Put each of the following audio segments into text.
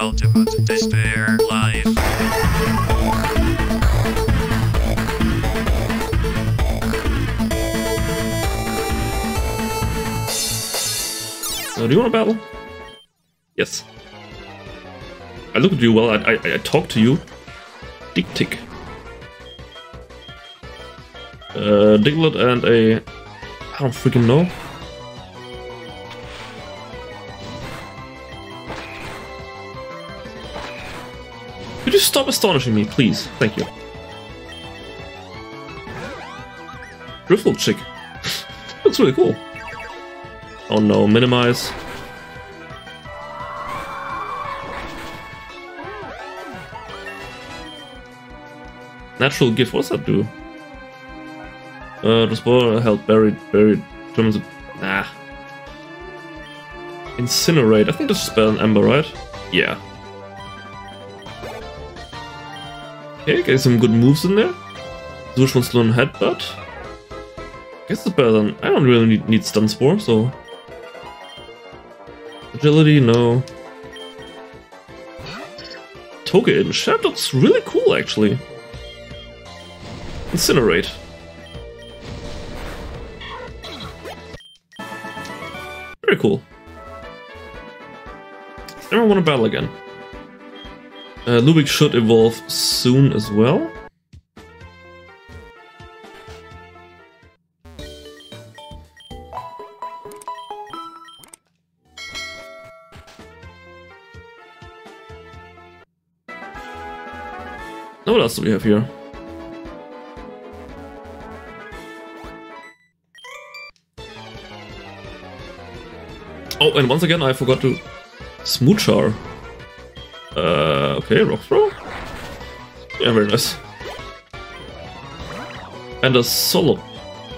Ultimate Despair Live. So, do you want to battle? Yes. I look at you well. I, I, I talk to you. Dick tick. Uh, Diglett and a. I don't freaking know. Stop astonishing me, please? Thank you. Driffle chick. Looks really cool. Oh no, minimize. Natural gift, what's that do? Uh, the spore held buried, buried, determines Nah. Incinerate, I think this is spell an ember, right? Yeah. Okay, getting some good moves in there. Switch one slow and headbutt. Guess it's better than. I don't really need, need stun spore, so. Agility, no. Toga in. Looks really cool, actually. Incinerate. Very cool. Never want to battle again. Uh, should evolve soon as well. Now what else do we have here? Oh, and once again I forgot to Smoochar. Uh, okay, rock throw. Yeah, very nice. And a solo,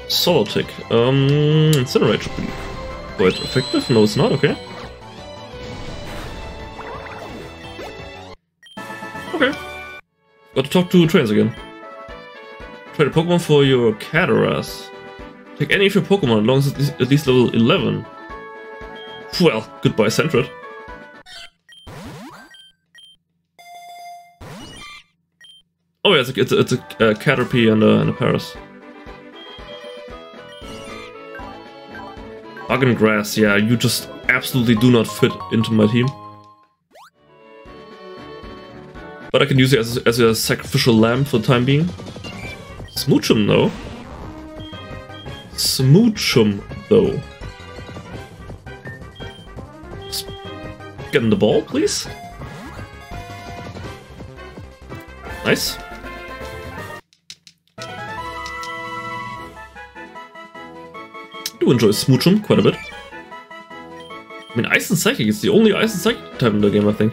solo tick. Um, incinerate should be quite effective. No, it's not. Okay. Okay. Got to talk to trains again. Trade a Pokemon for your Cataras. Take any of your Pokemon as long as it's at least level 11. Well, goodbye, Sentret. Yeah, it's a, it's a, it's a uh, Caterpie and a, and a Paras. Bug Grass, yeah, you just absolutely do not fit into my team. But I can use it as, as a sacrificial lamb for the time being. Smoochum, though. Smoochum, though. Get in the ball, please. Nice. Do enjoy Smoochum quite a bit. I mean, Ice and Psychic is the only Ice and Psychic type in the game, I think.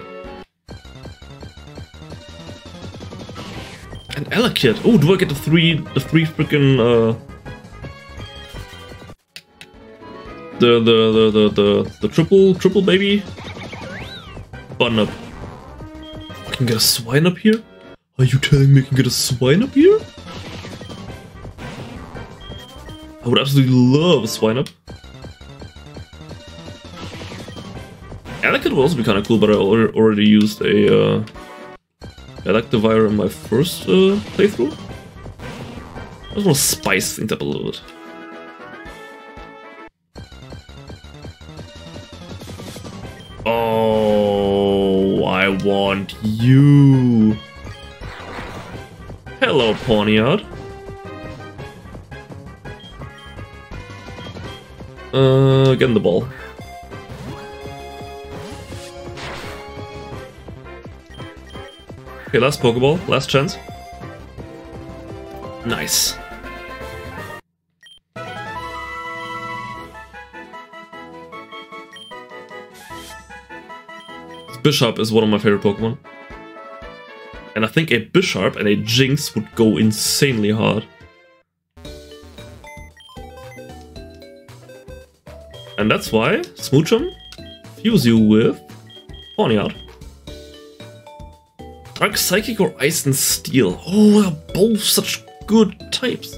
And Elekid. Oh, do I get the three, the three freaking, uh... The, the, the, the, the, the triple, triple baby? Button up. I can get a Swinub here? Are you telling me I can get a Swinub here? I would absolutely love a Swinub. Elekid would also be kind of cool, but I already, used a uh, Electivire in my first uh, playthrough. I just want to spice things up a little bit. Oh, I want you. Hello, Pawniard. Uh, get in the ball. Okay, last Pokeball, last chance. Nice. Bisharp is one of my favorite Pokemon. And I think a Bisharp and a Jynx would go insanely hard. And that's why Smoochum fuse you with Pawniard. Dark Psychic or Ice and Steel? Oh, they're both such good types.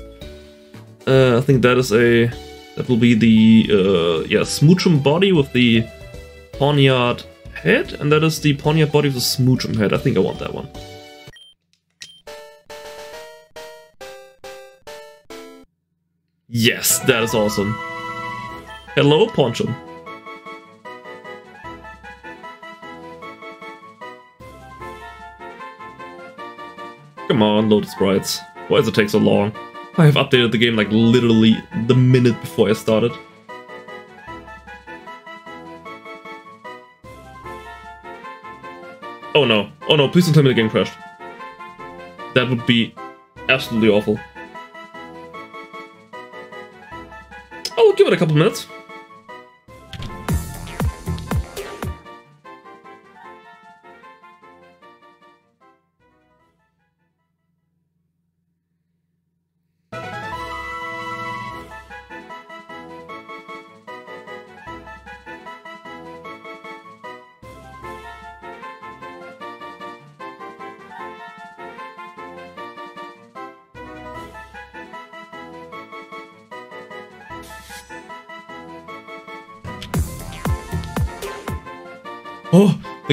Uh, I think that is a That will be the uh, yeah Smoochum body with the Pawniard head, and that is the Pawniard body with the Smoochum head. I think I want that one. Yes, that is awesome. Hello, Ponchum. Come on, load sprites. Why does it take so long? I have updated the game like literally the minute before I started. Oh no. Oh no, please don't tell me the game crashed. That would be absolutely awful. I'll give it a couple minutes.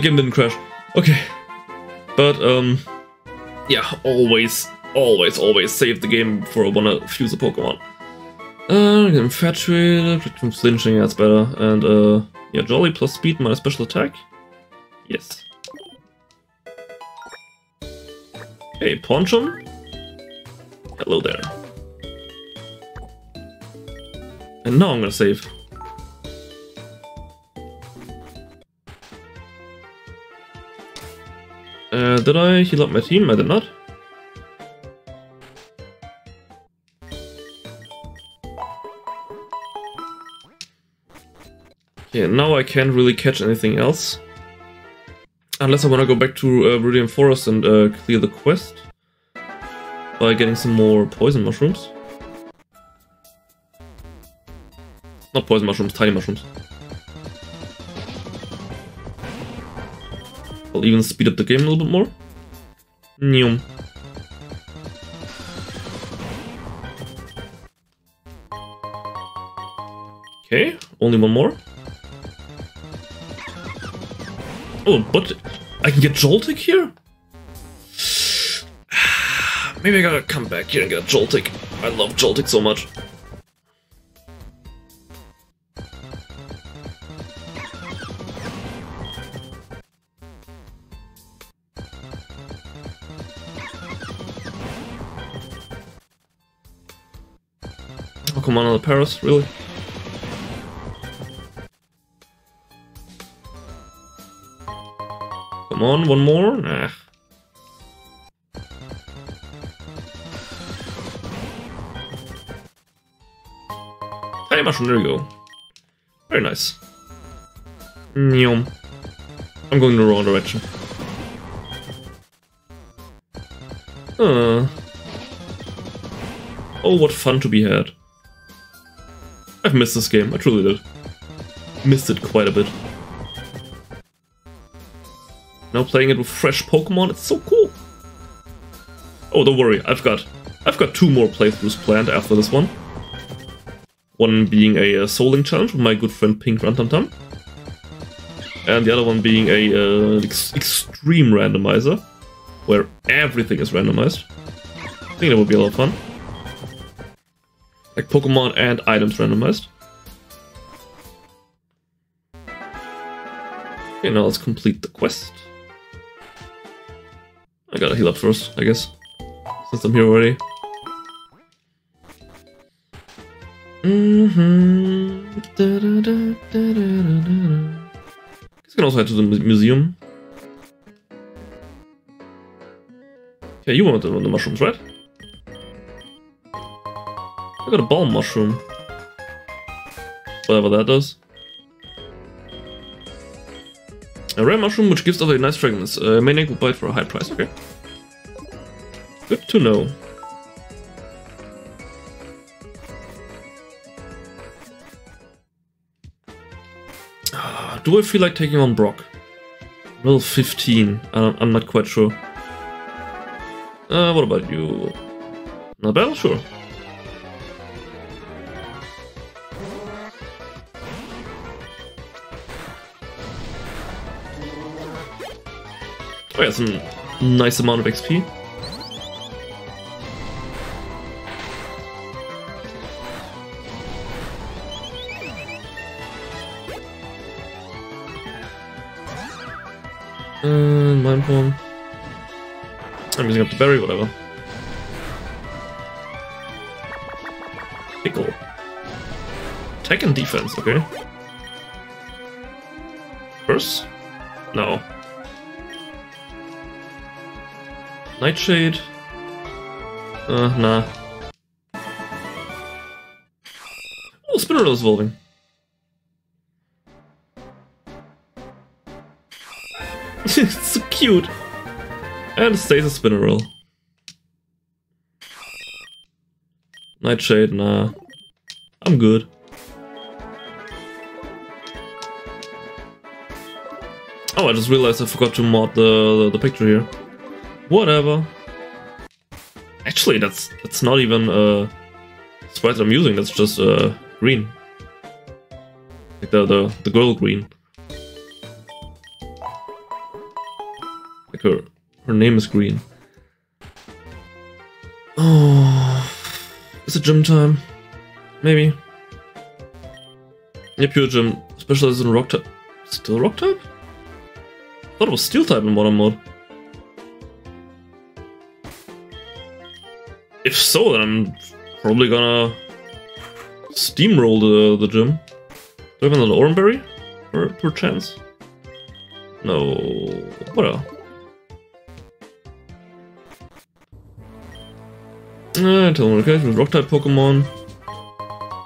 Didn't crash. Okay. But, um, yeah, always, always, always save the game before I wanna fuse a Pokemon. Uh, Infatuated, from flinching, that's better. And, uh, yeah, Jolly plus speed minus special attack. Yes. Hey, Ponchon? Hello there. And now I'm gonna save. Uh, did I heal up my team? I did not. Okay, now I can't really catch anything else. Unless I want to go back to uh, Viridian Forest and uh, clear the quest. By getting some more poison mushrooms. Not poison mushrooms, tiny mushrooms. I'll even speed up the game a little bit more. Neum. Okay, only one more. Oh, but I can get Joltik here? Maybe I gotta come back here and get Joltik. I love Joltik so much. Come on, another Paras, really? Come on, one more? Nah. Tiny mushroom, there we go. Very nice. Nyom. I'm going the wrong direction. Uh. Oh, what fun to be had. I've missed this game, I truly did. Missed it quite a bit. Now playing it with fresh Pokemon, it's so cool. Oh, don't worry, I've got I've got two more playthroughs planned after this one. One being a, uh Souling challenge with my good friend Pink Rantantam. And the other one being a uh, ex extreme randomizer, where everything is randomized. I think that would be a lot of fun. Like Pokemon and items randomized. Okay, now let's complete the quest. I gotta heal up first, I guess. Since I'm here already. Mm-hmm. Guess I can also head to the mu- museum. Yeah, you want the, the mushrooms, right? Got a balm mushroom. Whatever that does. A rare mushroom which gives off a nice fragrance. Uh, Maniac will buy it for a high price. Okay. Good to know. Ah, Do I feel like taking on Brock? Level 15. Uh, I'm not quite sure. Uh, what about you? Not bad? Sure. Oh yeah, some nice amount of XP. Uh, Mind Bomb. I'm using up the berry, whatever. Pickle. Attack and defense, okay. Curse? No. Nightshade? Uh, nah. Oh, Spinnerell's evolving. it's so cute. And stays a Spinnerell. Nightshade, nah. I'm good. Oh, I just realized I forgot to mod the, the, the picture here. Whatever. Actually, that's that's not even uh sprite I'm using, that's just uh green. Like the the, the girl green. Like her her name is green. Oh is it gym time? Maybe. Yeah, pure gym specializes in rock type. Still rock type? thought it was steel type in modern mode. If so, then I'm probably gonna steamroll the, the gym. Do I have another Oranberry? Per, per chance? No. What else? Uh, teleportation with rock type Pokemon.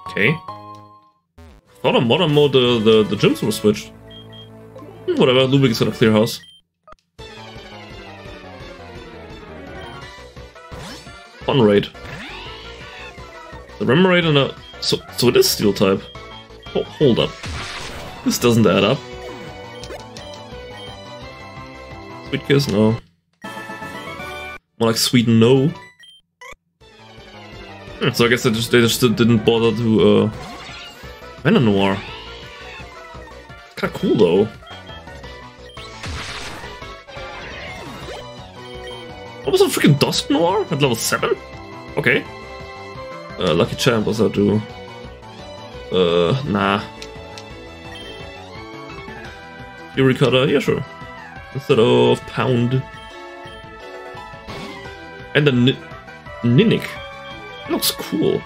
Okay. Thought on modern mode the, the, the gyms were switched. Hmm, whatever, Ludwig is gonna clear house. Fun raid. The Remoraid and a... So, so it is Steel type. Oh, hold up. This doesn't add up. Sweet Kiss? No. More like Sweet No. Hmm, so I guess they just, they just didn't bother to, uh... Venonnoir. Kinda cool though. What freaking Dusknoir at level 7? Okay. Uh, Lucky Chant, what's that do? Uh, nah. Cutter, yeah sure. Instead of Pound. And then N. Looks cool.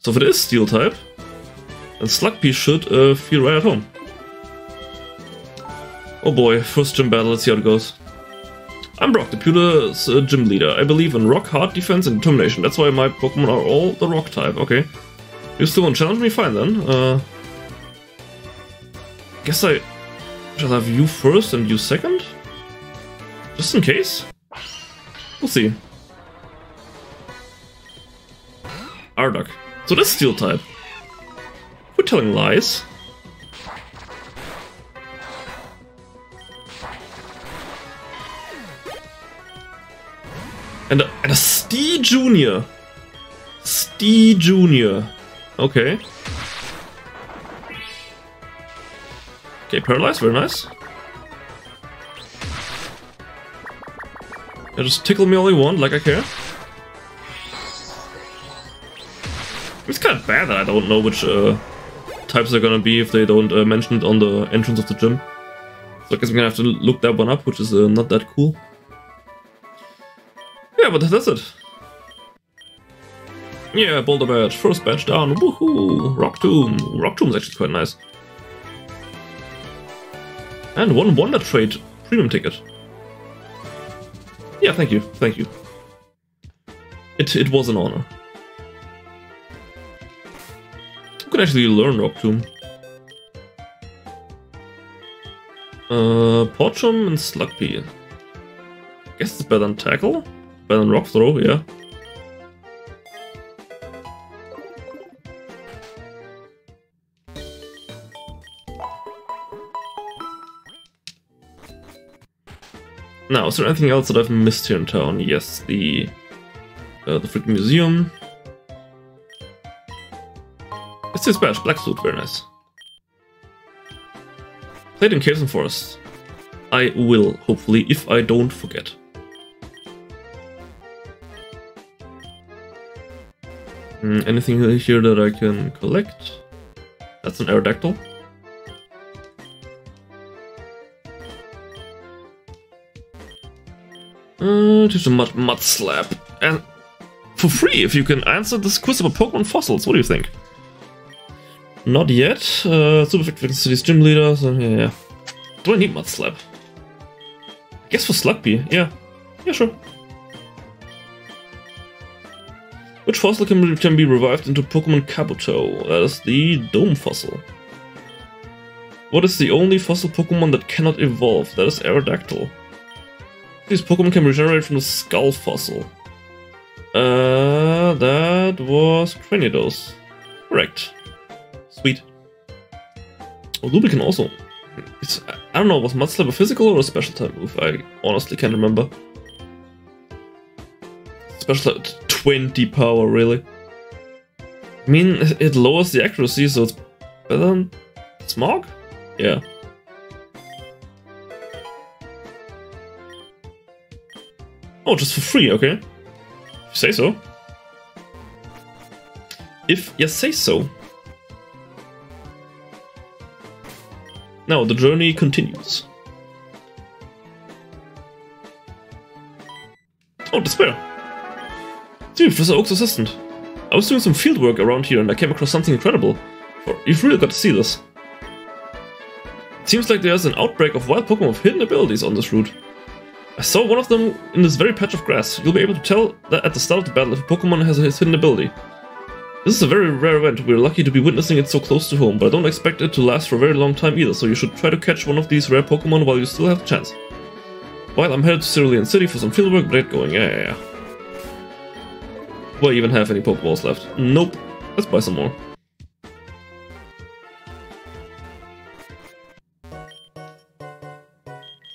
So if it is Steel type, then Slugpea should uh, feel right at home. Oh boy, first gym battle, let's see how it goes. I'm Brock, the Pewter's uh, gym leader. I believe in rock, hard defense, and determination. That's why my Pokemon are all the rock type. Okay. You still want to challenge me? Fine then. Uh, guess I shall have you first and you second? Just in case? We'll see. Arduck. So that's Steel type. We're telling lies. And a, and a Stee Junior. Stee Junior. Okay. Okay, paralyzed, very nice. Yeah, just tickle me all you want, like I care. It's kind of bad that I don't know which uh, types are gonna be if they don't uh, mention it on the entrance of the gym. So I guess I'm gonna have to look that one up, which is uh, not that cool. Yeah, but that's it. Yeah, Boulder Badge, first badge down, woohoo! Rock Tomb. Rock Tomb is actually quite nice. And one Wonder Trade premium ticket. Yeah, thank you, thank you. It, it was an honor. You can actually learn Rock Tomb. Uh, Porchum and Slugpea. Guess it's better than Tackle? Better than Rock Throw, yeah. Now, is there anything else that I've missed here in town? Yes, the uh, the freaking museum. It's this badge, Black Suit, very nice. Played in Caves and Forests. I will, hopefully, if I don't forget. Mm, anything here that I can collect? That's an Aerodactyl. Uh, just a mud, mud slap. And for free if you can answer this quiz about Pokemon fossils. What do you think? Not yet. Uh, Super Effective City's gym leader. So yeah, yeah. Do I need Mud Slap? I guess for Slugpea. Yeah. Yeah, sure. Which fossil can be, can be revived into Pokemon Kabuto? That is the Dome fossil. What is the only fossil Pokemon that cannot evolve? That is Aerodactyl. These Pokemon can regenerate from the Skull fossil. Uh, that was Cranidos. Correct. Sweet. Oh, Luby can also... It's, I don't know, was Mudslap a physical or a special type move? I honestly can't remember. Special type 20 power, really. I mean, it lowers the accuracy, so it's better than Smog? Yeah. Oh, just for free, okay. If you say so. If you say so. Now, the journey continues. Oh, Despair! Dude, Professor Oak's assistant. I was doing some field work around here and I came across something incredible. You've really got to see this. It seems like there's an outbreak of wild Pokemon with hidden abilities on this route. I saw one of them in this very patch of grass. You'll be able to tell that at the start of the battle if a Pokemon has a hidden ability. This is a very rare event, we're lucky to be witnessing it so close to home, but I don't expect it to last for a very long time either, so you should try to catch one of these rare Pokemon while you still have the chance. While I'm headed to Cerulean City for some fieldwork, but get going, yeah, yeah, yeah. Do I even have any Pokeballs left? Nope. Let's buy some more.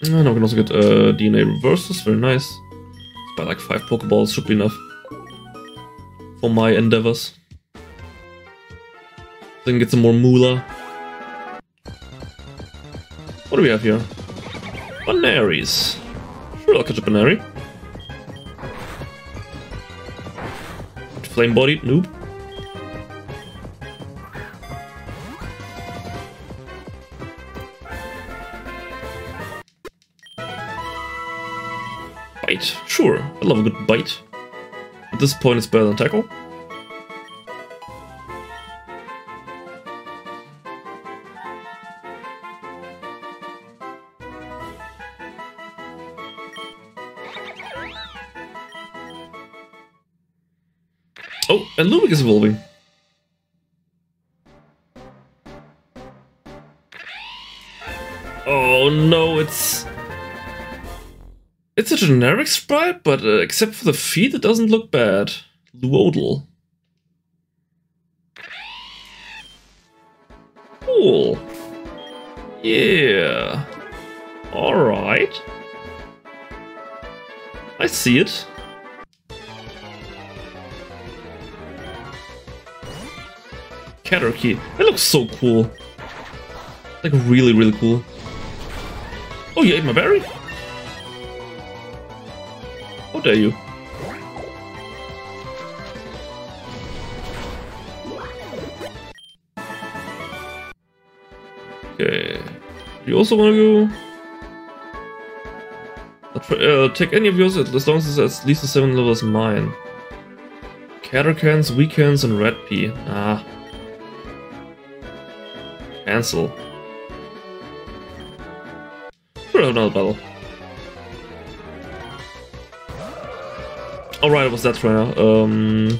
And we can also get uh, DNA reversers, very nice. Buy like 5 Pokeballs, should be enough. For my endeavors. Then get some more moolah. What do we have here? Banaries. Sure, I'll catch a Banary. Flame body, noob. Bite, sure. I love a good bite. At this point, it's better than tackle. Oh, and Lumic is evolving. Oh no, it's... It's a generic sprite, but uh, except for the feet, it doesn't look bad. Luodle. Cool. Yeah. Alright. I see it. Caterpie. It looks so cool. Like really, really cool. Oh, you ate my berry? How dare you? Okay. You also want to go? Uh, take any of yours as long as it's at least the seven level as mine. Catercans, Weekends, and Redpie. Ah. Cancel. Sure, another battle. Alright, was that trainer. Um,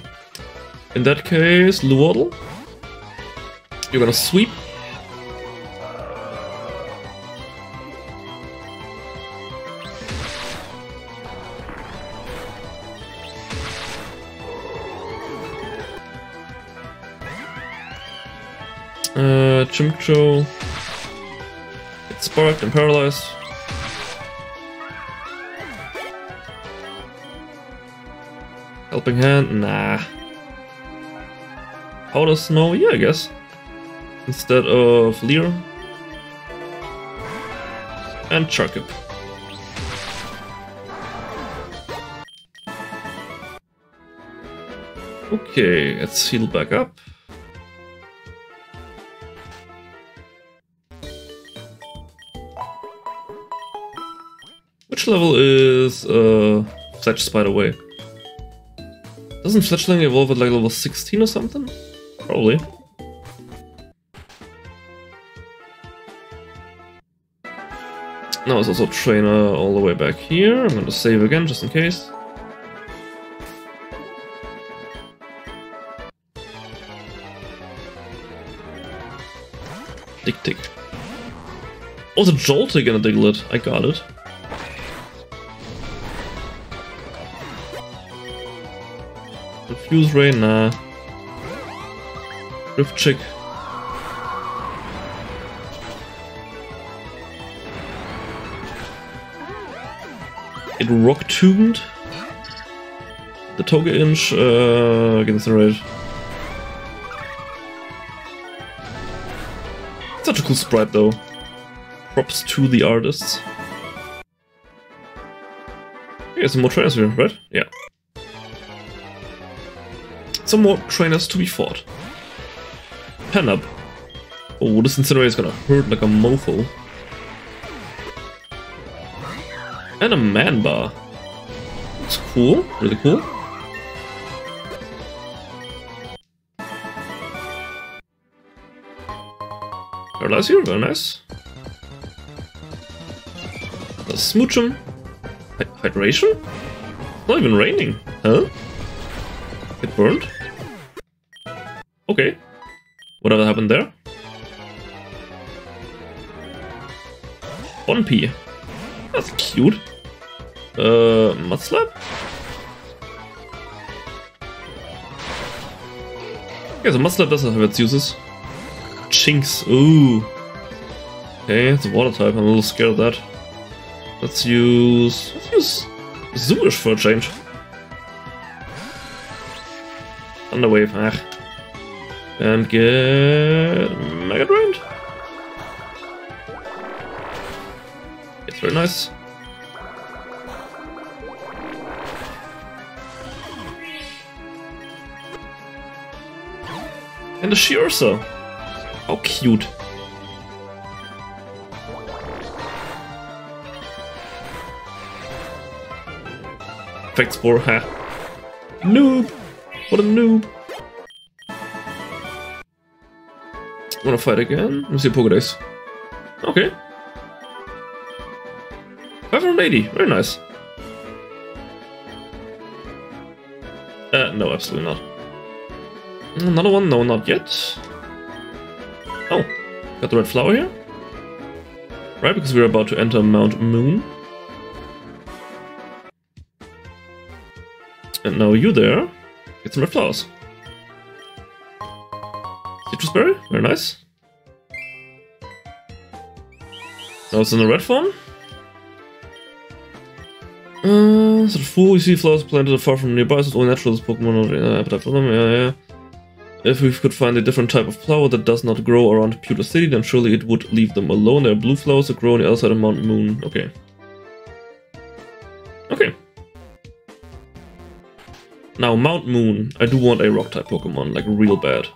in that case, Luodle. You're gonna sweep. Uh, Chimcho. It's sparked and paralyzed. Helping hand? Nah. Powder Snow? Yeah, I guess. Instead of Leer. and Charkup. Okay, let's heal back up. Which level is uh, Fletch Spider Way? Doesn't Fletchling evolve at like level 16 or something? Probably. Now it's also trainer all the way back here. I'm gonna save again just in case. Tick tick. Oh, the Joltik and a Diglett. I got it. Fuse Ray, nah. Rift Chick. It rock tuned. The Toga Inch uh, against the red. Such a cool sprite though. Props to the artists. Yeah, some more trainers here, right? Yeah. Some more trainers to be fought. Pen up. Oh, this incinerator is gonna hurt like a mofo. And a man bar. It's cool, really cool. Paralyze here, very nice. A smoochum. Hy hydration? It's not even raining, huh? It burned? Okay. Whatever happened there? 1p. That's cute. Uh, Mudslap? Yeah, so Mudslap doesn't have its uses. Chinks, ooh. Okay, it's a water type, I'm a little scared of that. Let's use... Let's use Zoolish for a change. Thunderwave, ah. And get... Mega Drained? It's very nice. And a Shearsa. How cute. Effect Spore, ha. Noob! What a noob! Wanna fight again? Let me see Pokedex. Okay. 580, very nice. Uh, no, absolutely not. Another one? No, not yet. Oh, got the red flower here? Right, because we're about to enter Mount Moon. And now you there. Get some red flowers. Very nice. Now it's in the red form. Uh, sort of fool, you see flowers planted far from nearby, so it's only natural this Pokemon uh, appetite for them, yeah, yeah. If we could find a different type of flower that does not grow around Pewter City, then surely it would leave them alone. There are blue flowers that grow on the other side of Mount Moon. Okay. Okay. Now, Mount Moon, I do want a rock-type Pokemon, like real bad.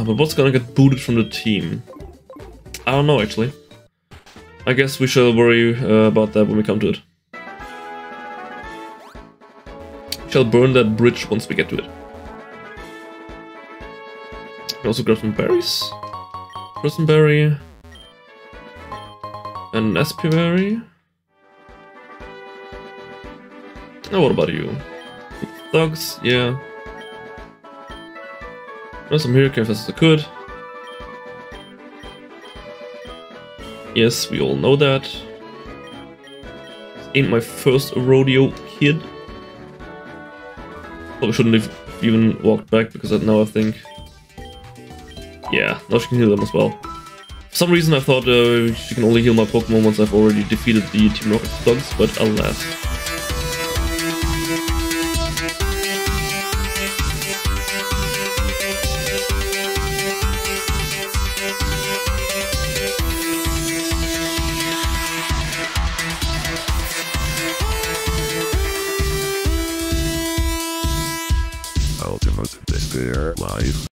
Uh, but what's gonna get booted from the team? I don't know, actually. I guess we shall worry uh, about that when we come to it. Shall burn that bridge once we get to it. We also grab some berries. Prismberry. And an Berry. Now what about you? Thugs, yeah. Run some fast as I could. Yes, we all know that. This ain't my first rodeo, kid. Probably shouldn't have even walked back because now I think... Yeah, now she can heal them as well. For some reason I thought uh, she can only heal my Pokemon once I've already defeated the Team Rocket thugs, but alas. Live.